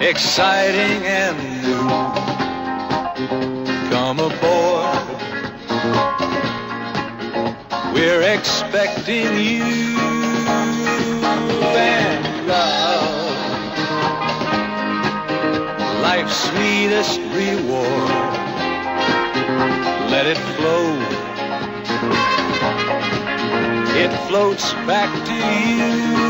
exciting and new. Come aboard. We're expecting you and love. Life's sweetest reward. Let it flow. It floats back to you.